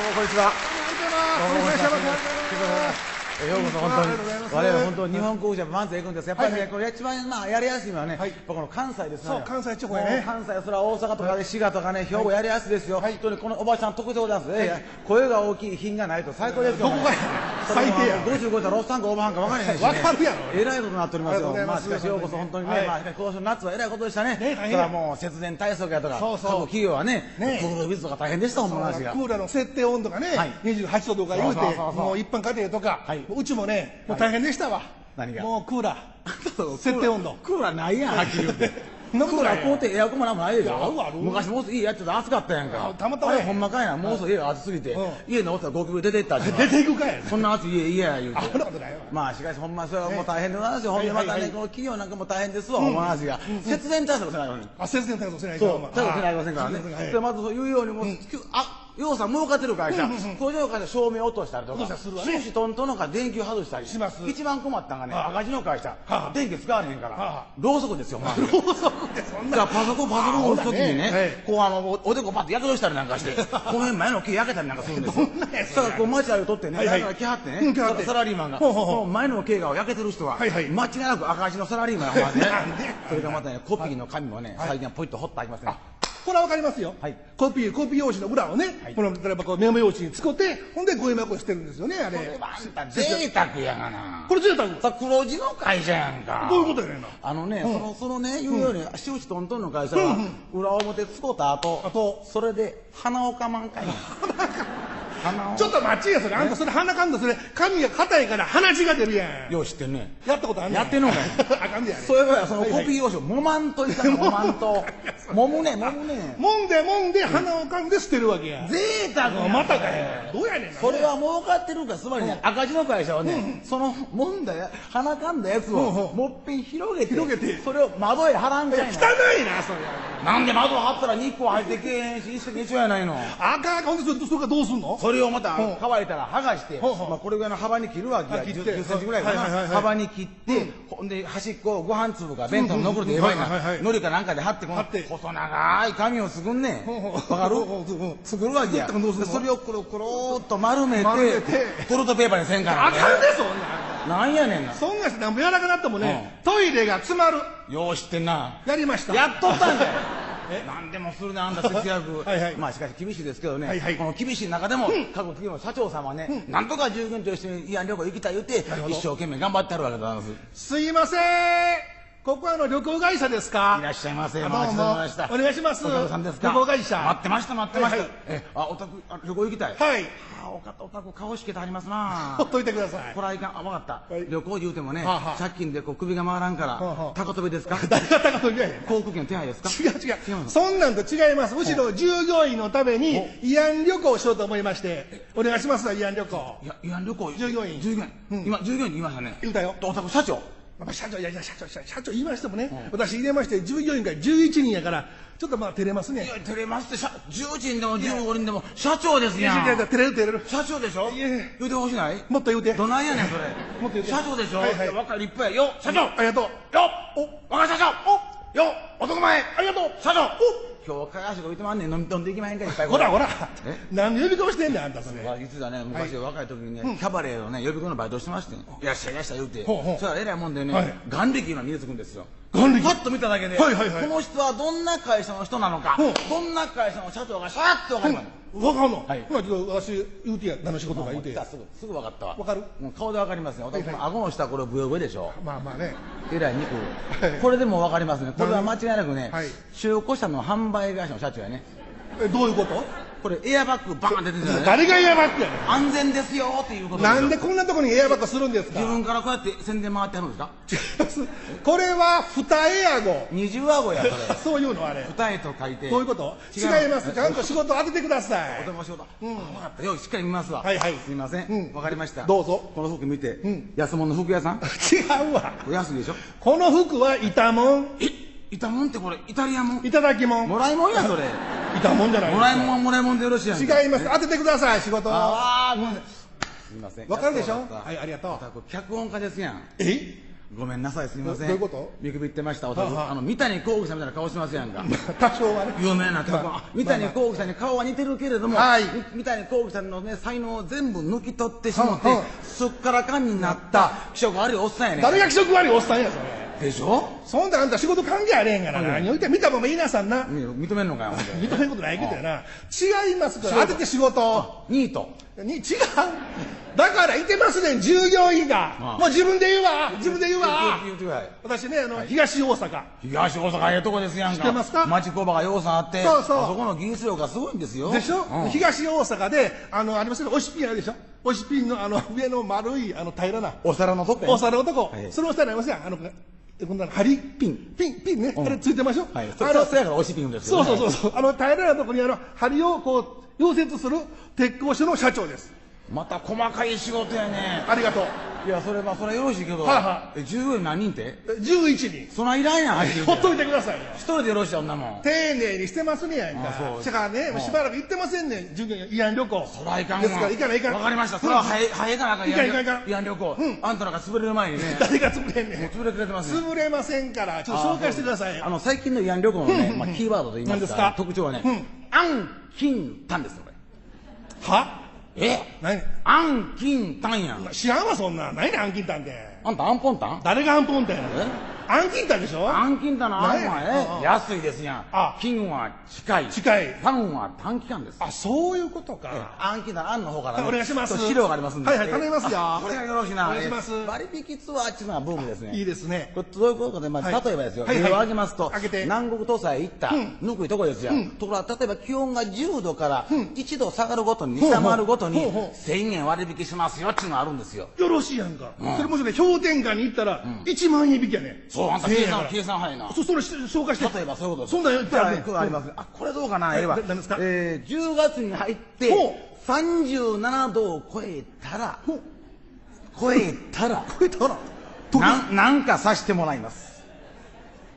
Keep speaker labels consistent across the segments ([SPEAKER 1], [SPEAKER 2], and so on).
[SPEAKER 1] こんにちは。ようこそ本当に我々本当日本国じゃ漫才行くんです。やっぱりね、
[SPEAKER 2] はい
[SPEAKER 1] これ一番まあやりやすいのはね、
[SPEAKER 2] はい。
[SPEAKER 1] やっぱこの関西です
[SPEAKER 2] そう関西地方やね。
[SPEAKER 1] 関西それは大阪とかで滋賀とかね兵庫やりやすいですよ、
[SPEAKER 2] はい。
[SPEAKER 1] 本当にこのおばちゃん特徴でございます、ええ声が大きい品がないと最高ですよ。
[SPEAKER 2] どこがや最低や
[SPEAKER 1] 50超えたらロスタンかオーバーハンか分からへんし、ね、
[SPEAKER 2] わかるやろ。
[SPEAKER 1] えらいことになっておりますよ。
[SPEAKER 2] ます。
[SPEAKER 1] あしかしようこそ本当にね、
[SPEAKER 2] はい。
[SPEAKER 1] まあ今年の夏はえらいことでしたね。
[SPEAKER 2] ね
[SPEAKER 1] それはもう節電対策やとか
[SPEAKER 2] そうそう。
[SPEAKER 1] 各企業はね
[SPEAKER 2] ね。
[SPEAKER 1] クールビズとか大変でしたもん
[SPEAKER 2] ク
[SPEAKER 1] 話が。
[SPEAKER 2] ーラーの設定温度がね、
[SPEAKER 1] はい。
[SPEAKER 2] 28度とか言うてもう一般家庭とか、
[SPEAKER 1] はい。う
[SPEAKER 2] ちもねもう大変でしたわ、
[SPEAKER 1] 何が？
[SPEAKER 2] もうクーラー 設定温度。
[SPEAKER 1] クーラーないやんはっきり言って
[SPEAKER 2] そんなこ
[SPEAKER 1] うてエアコンもなんもないでしょ？
[SPEAKER 2] る
[SPEAKER 1] 昔もうすぐ家やってたら暑かったやんか。
[SPEAKER 2] あたまたま
[SPEAKER 1] あれほんまかいな。もうすぐ家が暑すぎて。
[SPEAKER 2] うん。
[SPEAKER 1] 家のおったらゴキブリ出てった
[SPEAKER 2] 出ていくかや。
[SPEAKER 1] そんな暑い家嫌や言うて。まあしかしほんまそれはもう大変でございますよほんでまたねこの企業なんかも大変ですわ。ほんま話が。節電対策せないように。
[SPEAKER 2] あ節電対策せない
[SPEAKER 1] そう、
[SPEAKER 2] か
[SPEAKER 1] 対策せないけませんからね。
[SPEAKER 2] はい
[SPEAKER 1] でまずそういうようにもう、あ、ようさん儲かってる会社、工場会社照明落としたりとか、
[SPEAKER 2] 落としたりするわね
[SPEAKER 1] 終始トントンのから電球外したり。
[SPEAKER 2] します。
[SPEAKER 1] 一番困ったんがね、
[SPEAKER 2] はあ。
[SPEAKER 1] 赤字の会社。
[SPEAKER 2] はあ、
[SPEAKER 1] 電気使われへんか
[SPEAKER 2] はあ。
[SPEAKER 1] ら、ろうそくですよ、まあ。
[SPEAKER 2] ろうそくってそんな。
[SPEAKER 1] パソコン、パソコンを押すときに
[SPEAKER 2] ね
[SPEAKER 1] こうあの、おおでこパッと焼けどしたりなんかして、この辺前の木焼けたりなんかするんですよ。だからこう街歩いとってね、来はってねサラリーマンが、の前の毛が焼けてる人は間違いなく赤字のサラリーマンやね。それからまたね、コピーの紙もね、最近はポイッと掘ってありますね。
[SPEAKER 2] これはわかりますよ、
[SPEAKER 1] はい。
[SPEAKER 2] コピーコピー用紙の裏をね、
[SPEAKER 1] はい。
[SPEAKER 2] この例えばこうメモ用紙に使ってほんでゴミ箱に捨てるんですよねあれ。
[SPEAKER 1] これはあんた贅沢やがな。
[SPEAKER 2] これ贅沢。
[SPEAKER 1] さ黒字の会社やんか。
[SPEAKER 2] どういうことやねんな。
[SPEAKER 1] あのね、その、そのね、言うように、周知トントンの会社は、裏表使うた後、
[SPEAKER 2] あと
[SPEAKER 1] それで、鼻をかまんかいな。鼻を。
[SPEAKER 2] ちょっと待ちやそれあんたそれ鼻かんだそれ髪が硬いから鼻血が出るやん。
[SPEAKER 1] よう知ってんね。
[SPEAKER 2] やったことあんね
[SPEAKER 1] やってんのかい。
[SPEAKER 2] あかんでや。ね
[SPEAKER 1] そういえば、そのコピー用紙を、もまんといったの、もまんと。もむね、もむね。
[SPEAKER 2] もんでもんで鼻をかんで捨てるわけや。
[SPEAKER 1] 贅沢やん
[SPEAKER 2] またかやどうやねん。な
[SPEAKER 1] それは儲かってるからつまりね、赤字の会社はね、そのもんだや鼻かんだやつをもっぺん広げて
[SPEAKER 2] 広げて。
[SPEAKER 1] それを窓へ貼らんかい
[SPEAKER 2] 汚い
[SPEAKER 1] な
[SPEAKER 2] なそれ。
[SPEAKER 1] なんで窓貼ったら日光入ってけえへんし一石二鳥やないの。
[SPEAKER 2] あかんあかん。ほんでそれそれからどうすんの？
[SPEAKER 1] それをまた
[SPEAKER 2] う。ん
[SPEAKER 1] 乾いたら剥がして、これぐらいの幅に切るわけや
[SPEAKER 2] あ切
[SPEAKER 1] 10,
[SPEAKER 2] って。
[SPEAKER 1] 10センチぐらいかな、幅に切って、ほんで端っこをご飯粒が弁当に残るでええわいな、
[SPEAKER 2] うんうんはいはいはい。
[SPEAKER 1] 海苔かなんかで貼ってこの細長い紙を作んね
[SPEAKER 2] ほうほう。
[SPEAKER 1] わかる？作るわけや。それをくるくるーっと丸めて
[SPEAKER 2] 丸めて。
[SPEAKER 1] トルトペーパーにせんから
[SPEAKER 2] あかんでそんなん。
[SPEAKER 1] なんやねんな。
[SPEAKER 2] そんなんしてなんぼ柔らかなってもね、トイレが詰まる。
[SPEAKER 1] よう知ってんな。
[SPEAKER 2] やりました。
[SPEAKER 1] やっとったんかい何でもするねあんた 節約。
[SPEAKER 2] はいはい。
[SPEAKER 1] まあしかし厳しいですけどね、
[SPEAKER 2] はいはい。
[SPEAKER 1] この厳しい中でも、各企業の社長さんはね、なんとか従業員と一緒に慰安旅行行きたい言って一生懸命頑張ってあるわけでございます。
[SPEAKER 2] すいませんここはあの旅行会社ですか？
[SPEAKER 1] いらっしゃいませ。
[SPEAKER 2] あ
[SPEAKER 1] お
[SPEAKER 2] 願いします。
[SPEAKER 1] お客さんですか？
[SPEAKER 2] 旅行会社。
[SPEAKER 1] 待ってました待ってました、
[SPEAKER 2] はいはい。
[SPEAKER 1] えあお宅あ旅行行きたい？
[SPEAKER 2] はい。
[SPEAKER 1] あおかお宅顔しけてありますな。
[SPEAKER 2] ほっといてください。
[SPEAKER 1] これはいかん。あ分かった、
[SPEAKER 2] はい。
[SPEAKER 1] 旅行言うてもね、借金でこう首が回らんから、高飛びですか？
[SPEAKER 2] 誰が高飛びや
[SPEAKER 1] 航空券手配ですか？
[SPEAKER 2] 違う違う。
[SPEAKER 1] 違うの
[SPEAKER 2] そんなんと違います。むしろ従業員のために慰安旅行をしようと思いましてお願いしますわ慰安旅行。
[SPEAKER 1] いや、慰安旅行。
[SPEAKER 2] 従業員。
[SPEAKER 1] 従業員。今、従業員に言いましたね。
[SPEAKER 2] 言うたよ。
[SPEAKER 1] お宅社長。
[SPEAKER 2] まあ社長いやいや社長社長社長言いましてもね、私入れまして従業員が11人やからちょっとまあ照れますね。
[SPEAKER 1] いや、照れますって、社10人でも15人でも、社長ですやん。
[SPEAKER 2] いやいや照れる照れる。
[SPEAKER 1] 社長でしょ？
[SPEAKER 2] いやいや。
[SPEAKER 1] 言うてほしない？
[SPEAKER 2] もっと言うて。
[SPEAKER 1] どないやねん、それ。
[SPEAKER 2] もっと言うて。
[SPEAKER 1] 社長でしょ？
[SPEAKER 2] はいはい。
[SPEAKER 1] や若い立派や。よ、社長。よ
[SPEAKER 2] ありがとう。
[SPEAKER 1] お、若い社長。およ、男前。ありがとう。社長。お今日、かやしが浮いてまんねん。飲んでいきまへんか、いっぱい。
[SPEAKER 2] ほらほら。
[SPEAKER 1] え？
[SPEAKER 2] 何の呼び顔してんねんあんたそれ。
[SPEAKER 1] い。つだね、昔若い時にね、キャバレーのね、予備校のバイトしてましてん、いらっしゃいいらっしゃい言う。て、そしたら偉いもんでね、
[SPEAKER 2] はい。
[SPEAKER 1] 眼力が身につくんですよ。パッと見ただけで、
[SPEAKER 2] はいはいはい
[SPEAKER 1] この人はどんな会社の人なのか、どんな会社の社長がシャーッと分かります。
[SPEAKER 2] わかんの、
[SPEAKER 1] はい
[SPEAKER 2] ほなちょっと私言うてや何の仕事か言うて
[SPEAKER 1] 来たすぐ、すぐ分かったわ。
[SPEAKER 2] わかる？
[SPEAKER 1] 顔で分かりますね。男
[SPEAKER 2] はい
[SPEAKER 1] の顎の下、これブヨブヨでしょ。
[SPEAKER 2] まあまあね
[SPEAKER 1] えらい肉
[SPEAKER 2] はい。
[SPEAKER 1] これでも分かりますね。これは間違いなくね、
[SPEAKER 2] はい
[SPEAKER 1] 中古車の販売会社の社長やね。
[SPEAKER 2] えどういうこと？
[SPEAKER 1] これエアバッグバーン出てるじゃない？
[SPEAKER 2] 誰がエアバッグやね
[SPEAKER 1] 安全ですよっていうこと
[SPEAKER 2] んなん
[SPEAKER 1] よ
[SPEAKER 2] でこんなとこにエアバッグするんですか？
[SPEAKER 1] 自分からこうやって宣伝回ってはるんですか？
[SPEAKER 2] これは二重顎。
[SPEAKER 1] 二重顎やそれ。
[SPEAKER 2] そういうのあれ。
[SPEAKER 1] 二重と書いて。
[SPEAKER 2] どういうこと？違
[SPEAKER 1] 違
[SPEAKER 2] います。ちゃんと仕事当ててください。
[SPEAKER 1] お仕事、うん、分かった。よしっかり見ますわ。
[SPEAKER 2] はいはい。
[SPEAKER 1] すいません、
[SPEAKER 2] うん。
[SPEAKER 1] 分かりました。
[SPEAKER 2] どうぞ。
[SPEAKER 1] この服見て、
[SPEAKER 2] ん。
[SPEAKER 1] 安物の服屋さん？
[SPEAKER 2] 違うわ。
[SPEAKER 1] 安いでしょ？
[SPEAKER 2] この服は板もん。
[SPEAKER 1] え？板もんってこれイタリアもん？
[SPEAKER 2] いただきもん。
[SPEAKER 1] もらいもんやそれ
[SPEAKER 2] 板もんじゃない
[SPEAKER 1] もらいもんはもらいもんでよろしいやんか。
[SPEAKER 2] 違います。当ててください仕事
[SPEAKER 1] ああごめんなさい。すいません。
[SPEAKER 2] わかるでしょ？はいありがとう。
[SPEAKER 1] 脚本家ですやん。
[SPEAKER 2] え？
[SPEAKER 1] ごめんなさいすみません。
[SPEAKER 2] どどういうこと？
[SPEAKER 1] 見くびってましたお
[SPEAKER 2] はあはあ。
[SPEAKER 1] あの三谷幸喜さんみたいな顔してますやんか。
[SPEAKER 2] 多少はね。
[SPEAKER 1] 有名な脚本、
[SPEAKER 2] まあ
[SPEAKER 1] あ。三谷幸喜さんに顔は似てるけれども、
[SPEAKER 2] はい。
[SPEAKER 1] み三谷幸喜さんのね才能を全部抜き取ってしまって、すっからかんになった。気色悪いおっさんやねん。
[SPEAKER 2] 誰が気色悪いおっさんやそれ
[SPEAKER 1] でしょ？
[SPEAKER 2] そんなあんた仕事関係あれへんからな何を言って見たまま言いなさんな。
[SPEAKER 1] 認めんのかよ
[SPEAKER 2] 認めることないけどやな。違いますから。当てて仕事。
[SPEAKER 1] ニート。
[SPEAKER 2] に違う。だからいてますねん従業員が。もう自分で言うわ。自分で言うわ。私ねあの東大阪。
[SPEAKER 1] 東大阪ええとこですやんか。
[SPEAKER 2] 知ってますか？
[SPEAKER 1] 町工場がようさんあって
[SPEAKER 2] そうそう。
[SPEAKER 1] あそこの技術力がすごいんですよ。
[SPEAKER 2] でしょ、
[SPEAKER 1] うん。
[SPEAKER 2] 東大阪であのありますよねおしピンあるでしょ？おしピンのあの上の丸いあの平らな。
[SPEAKER 1] お皿のとこや。
[SPEAKER 2] お皿のとこ、
[SPEAKER 1] はい。
[SPEAKER 2] その下にありますやん。あのえこんなの針ピン。ピンピンね、
[SPEAKER 1] うん。
[SPEAKER 2] あれついてましょ、
[SPEAKER 1] はい。そ
[SPEAKER 2] あの
[SPEAKER 1] そやからおしピンですよ、ね、
[SPEAKER 2] そうそうそうそう。あの平らなとこにあの針をこう溶接する鉄工所の社長です。
[SPEAKER 1] また細かい仕事やね。
[SPEAKER 2] ありがとう
[SPEAKER 1] いやそれまあそれはよろしいけど、
[SPEAKER 2] はいは
[SPEAKER 1] え従業員何人って？
[SPEAKER 2] え11人。
[SPEAKER 1] そないらんやん入って。る
[SPEAKER 2] ほっといてくださいよ
[SPEAKER 1] 一人でよろしい女もん。
[SPEAKER 2] 丁寧にしてますねやんか。
[SPEAKER 1] あそう。
[SPEAKER 2] だからねしばらく行ってませんね。ん従業員慰安旅行。
[SPEAKER 1] そらいかんわ。
[SPEAKER 2] ですから行かない行かない。
[SPEAKER 1] わかりました。それは早い早いかなあかん。
[SPEAKER 2] いかんいかんい。かん
[SPEAKER 1] 慰安旅行、
[SPEAKER 2] うん。
[SPEAKER 1] あんたなんか潰れる前にね。
[SPEAKER 2] 誰が潰れんねん。
[SPEAKER 1] 潰れてくれてますね。
[SPEAKER 2] 潰れませんから。ちょっと紹介してくださいよ。
[SPEAKER 1] あの最近の慰安旅行のね、まあ、キーワードと言いますか特徴はね、
[SPEAKER 2] うん。
[SPEAKER 1] 安金丹ですよこれ。
[SPEAKER 2] は？
[SPEAKER 1] え？
[SPEAKER 2] 何？
[SPEAKER 1] 安金丹やん。
[SPEAKER 2] 知らんわそんな。ん何やねん暗金炭って
[SPEAKER 1] あんたアンポンタン
[SPEAKER 2] 誰が暗ポンタンやねん？
[SPEAKER 1] え
[SPEAKER 2] 暗金炭でしょ？
[SPEAKER 1] 安金丹のあん
[SPEAKER 2] 何や
[SPEAKER 1] は
[SPEAKER 2] ああ。
[SPEAKER 1] ね安いですやん。
[SPEAKER 2] あ
[SPEAKER 1] 金は近い。
[SPEAKER 2] 近い。
[SPEAKER 1] 丹は短期間です。
[SPEAKER 2] あそういうことか。
[SPEAKER 1] 暗記な案の方から、
[SPEAKER 2] はいお願いします。
[SPEAKER 1] 資料がありますんで。
[SPEAKER 2] はいはい頼みますよ。
[SPEAKER 1] あこれがよろしいな。
[SPEAKER 2] お願いします。
[SPEAKER 1] えー割引ツアーっていうのはブームですね。
[SPEAKER 2] いいですね。
[SPEAKER 1] これどういうことかで、まあ、
[SPEAKER 2] はい。
[SPEAKER 1] 例えばですよ、
[SPEAKER 2] はいはい。
[SPEAKER 1] 例を挙げますと、
[SPEAKER 2] 挙げて。
[SPEAKER 1] 南国東西へ行った、
[SPEAKER 2] うん。
[SPEAKER 1] ぬくいとこですよ。
[SPEAKER 2] うん。
[SPEAKER 1] ところが、例えば気温が10度から
[SPEAKER 2] うん。
[SPEAKER 1] 1度下がるごとに、下回るごとに
[SPEAKER 2] ほうほう。
[SPEAKER 1] 1000円割引しますよっていうのがあるんですよ。
[SPEAKER 2] よろしいやんか、
[SPEAKER 1] うん。
[SPEAKER 2] それもしね氷点下に行ったら1万円引きやね
[SPEAKER 1] そう、あんた
[SPEAKER 2] 1000
[SPEAKER 1] 計算、計算早いな。
[SPEAKER 2] そそれし紹介して。
[SPEAKER 1] 例えばそういうこと
[SPEAKER 2] そんなんやってあるね
[SPEAKER 1] あります。あ、これどうかな、
[SPEAKER 2] はい
[SPEAKER 1] ええわ。
[SPEAKER 2] な何ですか？
[SPEAKER 1] えー、10月に入って
[SPEAKER 2] ほ、
[SPEAKER 1] 37度を超えたら、超えたら、
[SPEAKER 2] これたら。
[SPEAKER 1] なんなんかさしてもらいます。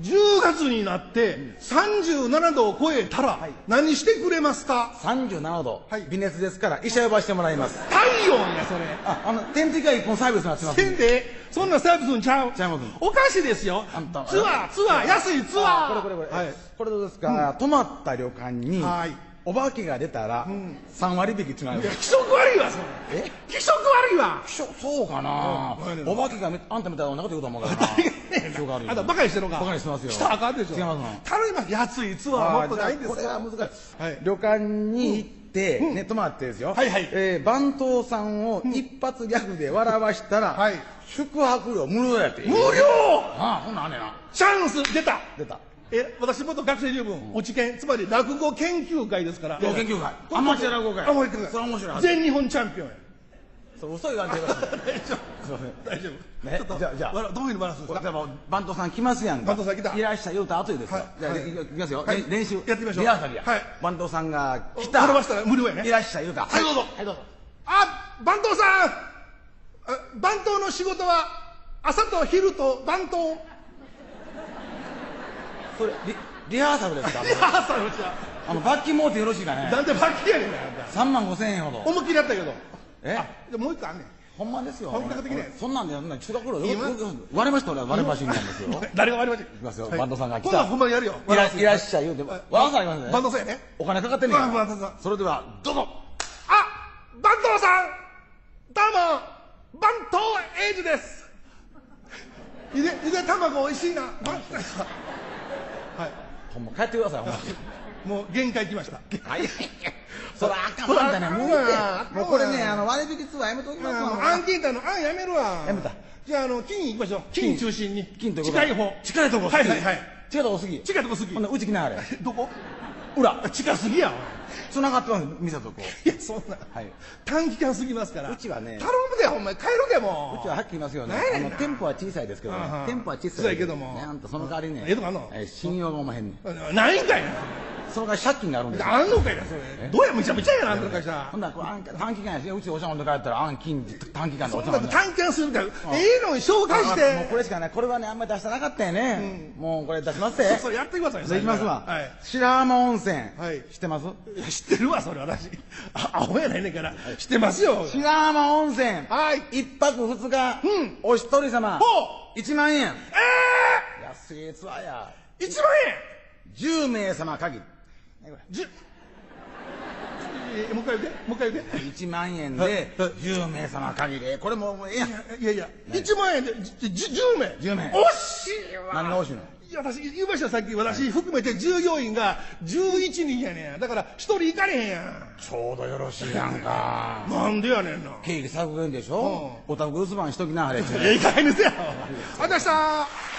[SPEAKER 2] 10月になって37度を超えたら
[SPEAKER 1] はい。
[SPEAKER 2] 何してくれますか
[SPEAKER 1] ？37度、
[SPEAKER 2] はい。
[SPEAKER 1] 微熱ですから医者呼ばしてもらいます。
[SPEAKER 2] 体温やそれ。
[SPEAKER 1] あ、あの、点滴が一本サービスになってます。
[SPEAKER 2] せんで。そんなサービスんちゃう？
[SPEAKER 1] ちゃいます
[SPEAKER 2] おかしいですよ。
[SPEAKER 1] あんた
[SPEAKER 2] ツアーツアー安いツアー。
[SPEAKER 1] これこれこれ。
[SPEAKER 2] はい。
[SPEAKER 1] これどうですか、泊まった旅館に、
[SPEAKER 2] はい
[SPEAKER 1] お化けが出たら、
[SPEAKER 2] ん。
[SPEAKER 1] 3割引きっていうのがある
[SPEAKER 2] いや気色悪いわそれ
[SPEAKER 1] え？
[SPEAKER 2] 気色悪いわ。
[SPEAKER 1] そうかな。
[SPEAKER 2] うん。
[SPEAKER 1] お化けがめあんたみたいなこと言うと思うから。な。
[SPEAKER 2] あんたバカにしてんのか。
[SPEAKER 1] バカにしてますよ。
[SPEAKER 2] したらあかんでしょ。
[SPEAKER 1] 違います。の
[SPEAKER 2] 頼みます安いツアーもっとないんですよ。
[SPEAKER 1] これは難しい、
[SPEAKER 2] はい。
[SPEAKER 1] 旅館に行って、ね、泊まってですよ、
[SPEAKER 2] はいはい。
[SPEAKER 1] えー番頭さんを一発ギャグで笑わしたら、
[SPEAKER 2] はい。
[SPEAKER 1] 宿泊料無料やって。
[SPEAKER 2] 無料！
[SPEAKER 1] ああほんなんあんねんな。
[SPEAKER 2] チャンス出た。
[SPEAKER 1] 出た
[SPEAKER 2] え私元学生十分落ち研つまり落語研究会ですから。
[SPEAKER 1] 研究会。アマチュア落語会。
[SPEAKER 2] アマチュア落語会
[SPEAKER 1] それは面白い
[SPEAKER 2] 全日本チャンピオンや。
[SPEAKER 1] それ嘘言わんといてください
[SPEAKER 2] 大丈夫。大丈夫。
[SPEAKER 1] ね
[SPEAKER 2] ちょっと
[SPEAKER 1] じゃあじゃ
[SPEAKER 2] どういうのバランスですか？
[SPEAKER 1] これでも番頭さん来ますやんか。
[SPEAKER 2] 番頭さん来た。
[SPEAKER 1] いらっしゃい言うた後にですよ、
[SPEAKER 2] はい。
[SPEAKER 1] じゃあ、
[SPEAKER 2] はい。
[SPEAKER 1] きますよ、
[SPEAKER 2] はい。
[SPEAKER 1] れ練習。
[SPEAKER 2] やってみましょう。
[SPEAKER 1] リハーサルや、
[SPEAKER 2] はい。
[SPEAKER 1] 番頭さんが来た。
[SPEAKER 2] 笑わしたら無料やね。
[SPEAKER 1] いらっしゃい言うた。
[SPEAKER 2] はいどうぞ。
[SPEAKER 1] はいどうぞ。
[SPEAKER 2] あ番頭さん。あ番頭の仕事は朝と昼と番頭
[SPEAKER 1] それリリハーサルですか？
[SPEAKER 2] リハーサルした
[SPEAKER 1] あの罰金もうてよろしいかね？
[SPEAKER 2] なんでバッキやねんなあんた
[SPEAKER 1] 3万5千円ほど。
[SPEAKER 2] 思いっきりやったけど。
[SPEAKER 1] え？
[SPEAKER 2] あでもう一個あんねん。
[SPEAKER 1] ほんまですよ。
[SPEAKER 2] 本格的
[SPEAKER 1] そんなんでやんない中学頃割れました俺は。割れましなんですよ。
[SPEAKER 2] 誰が割りまし
[SPEAKER 1] いきますよ。
[SPEAKER 2] はい。
[SPEAKER 1] バンドさんが来た。
[SPEAKER 2] ほんまにやるよ。
[SPEAKER 1] いらいらっしゃい言うて
[SPEAKER 2] はい。
[SPEAKER 1] わざありますね。
[SPEAKER 2] バンドさんやね。
[SPEAKER 1] お金かかってんねんそれではどうぞ。
[SPEAKER 2] あ番頭さん。どうも番頭エイジです。ゆでゆで卵おいしいな。番頭はい
[SPEAKER 1] ほんま帰ってくださいほんま。
[SPEAKER 2] もう限界来ました。
[SPEAKER 1] はい。そらあかんわ。あんたねもう見て
[SPEAKER 2] あかんわ。
[SPEAKER 1] もうこれねあの割引ツアーやめときますわ
[SPEAKER 2] アンケの案やめるわ。
[SPEAKER 1] やめた。
[SPEAKER 2] じゃああの金行きましょう。金。中心に。
[SPEAKER 1] 金ということ
[SPEAKER 2] 近い方。
[SPEAKER 1] 近いとこ
[SPEAKER 2] はいはいはい。
[SPEAKER 1] 近いとこ過ぎ
[SPEAKER 2] 近いとこ好き。
[SPEAKER 1] ほんならうち来なはれ。
[SPEAKER 2] どこ？
[SPEAKER 1] 裏。
[SPEAKER 2] 近すぎやわ
[SPEAKER 1] 繋がってます店とこ。
[SPEAKER 2] いやそんな。
[SPEAKER 1] はい。
[SPEAKER 2] 短期間すぎますから。
[SPEAKER 1] うちはね。
[SPEAKER 2] 頼むでほんまに。帰るでも
[SPEAKER 1] う。ちははっきり言いますよね。あの店舗は小さいですけどね。店舗は小さい
[SPEAKER 2] けど。も。
[SPEAKER 1] ねあんたその代わりね
[SPEAKER 2] ええとこあんの？
[SPEAKER 1] え信用がおまへんねん。
[SPEAKER 2] ないんかいな
[SPEAKER 1] その会借金があるんですよ。
[SPEAKER 2] あんのかいなそれ。どうやめちゃめちゃやなあんたの会社
[SPEAKER 1] ほんなら短期間やしうちお茶飲んで帰ったらあん金短期間で
[SPEAKER 2] そ
[SPEAKER 1] お茶飲んで
[SPEAKER 2] 短期間するからええのに紹介し
[SPEAKER 1] もう
[SPEAKER 2] て
[SPEAKER 1] これしかない。これはねあんまり出してなかったよね、もうこれ出します？って
[SPEAKER 2] それやってください
[SPEAKER 1] じゃあ行きますわ、
[SPEAKER 2] はい。
[SPEAKER 1] 白浜温泉、
[SPEAKER 2] はい
[SPEAKER 1] 知ってます？
[SPEAKER 2] 知ってるわそれ私。あアホやないねんから。知ってますよ。
[SPEAKER 1] 白浜温泉
[SPEAKER 2] はい。
[SPEAKER 1] 一泊二日、
[SPEAKER 2] うん。
[SPEAKER 1] お一人様
[SPEAKER 2] ほ
[SPEAKER 1] 1万円。
[SPEAKER 2] え
[SPEAKER 1] 安いツアーや。
[SPEAKER 2] えー、1万
[SPEAKER 1] 10名様限り
[SPEAKER 2] 円じゅ。えーもう一回言うて。もう一回言うて。
[SPEAKER 1] 1万円
[SPEAKER 2] はい。
[SPEAKER 1] で10名様限り。これもうええやん。
[SPEAKER 2] いやいや1万円でじじ10名。
[SPEAKER 1] 10名。
[SPEAKER 2] 惜しいわ。
[SPEAKER 1] 何が惜しいの？
[SPEAKER 2] いや私言いましたさっき私含めて従業員が11人やねん。だから1人行かれへんやん。
[SPEAKER 1] ちょうどよろしいやんか。
[SPEAKER 2] なんでやねんな。
[SPEAKER 1] 経費削減でしょ？お宅留守番しときなはれ。
[SPEAKER 2] ええ加減にせやありがとうございました